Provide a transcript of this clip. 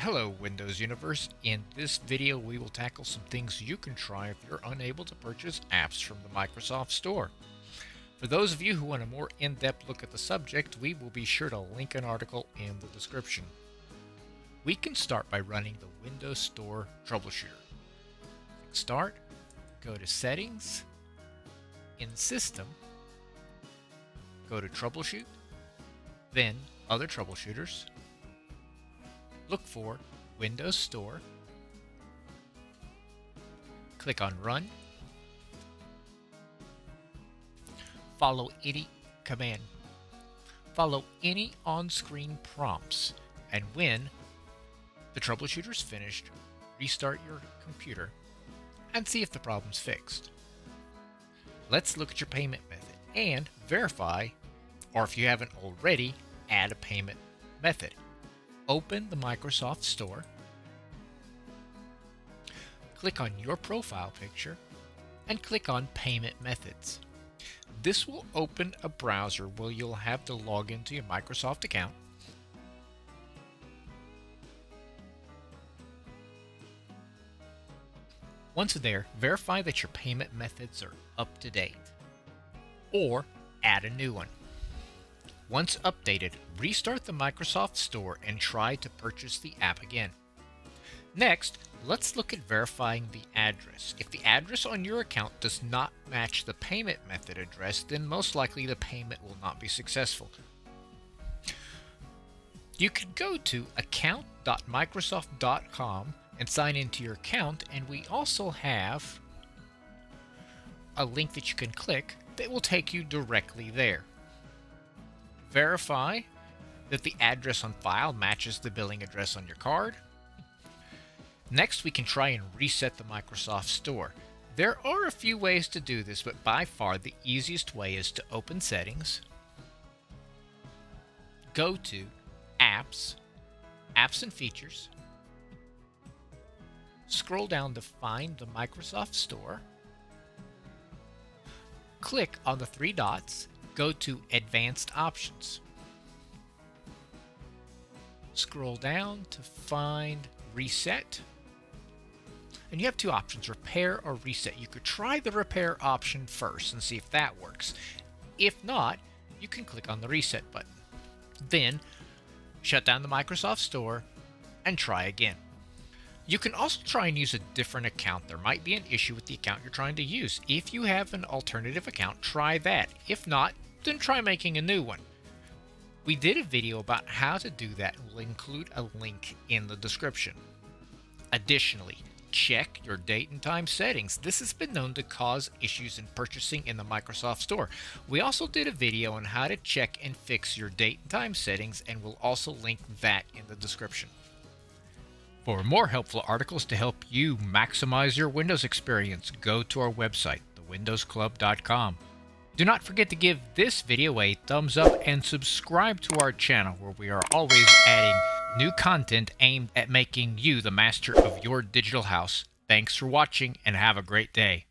Hello Windows Universe. In this video we will tackle some things you can try if you're unable to purchase apps from the Microsoft Store. For those of you who want a more in-depth look at the subject, we will be sure to link an article in the description. We can start by running the Windows Store Troubleshooter. Click Start, go to Settings, in System, go to Troubleshoot, then Other Troubleshooters, look for Windows Store, click on Run, follow any command, follow any on-screen prompts, and when the troubleshooter is finished, restart your computer and see if the problem's fixed. Let's look at your payment method and verify, or if you haven't already, add a payment method open the Microsoft Store, click on your profile picture, and click on Payment Methods. This will open a browser where you'll have to log into your Microsoft account. Once there, verify that your payment methods are up to date, or add a new one. Once updated, restart the Microsoft Store and try to purchase the app again. Next, let's look at verifying the address. If the address on your account does not match the payment method address, then most likely the payment will not be successful. You can go to account.microsoft.com and sign into your account, and we also have a link that you can click that will take you directly there verify that the address on file matches the billing address on your card. Next, we can try and reset the Microsoft Store. There are a few ways to do this, but by far the easiest way is to open Settings, go to Apps, Apps and Features, scroll down to find the Microsoft Store, click on the three dots go to Advanced Options. Scroll down to find Reset. And you have two options, Repair or Reset. You could try the Repair option first and see if that works. If not, you can click on the Reset button. Then, shut down the Microsoft Store and try again. You can also try and use a different account. There might be an issue with the account you're trying to use. If you have an alternative account, try that. If not, then try making a new one. We did a video about how to do that we'll include a link in the description. Additionally, check your date and time settings. This has been known to cause issues in purchasing in the Microsoft Store. We also did a video on how to check and fix your date and time settings and we'll also link that in the description. For more helpful articles to help you maximize your Windows experience, go to our website, thewindowsclub.com. Do not forget to give this video a thumbs up and subscribe to our channel where we are always adding new content aimed at making you the master of your digital house. Thanks for watching and have a great day.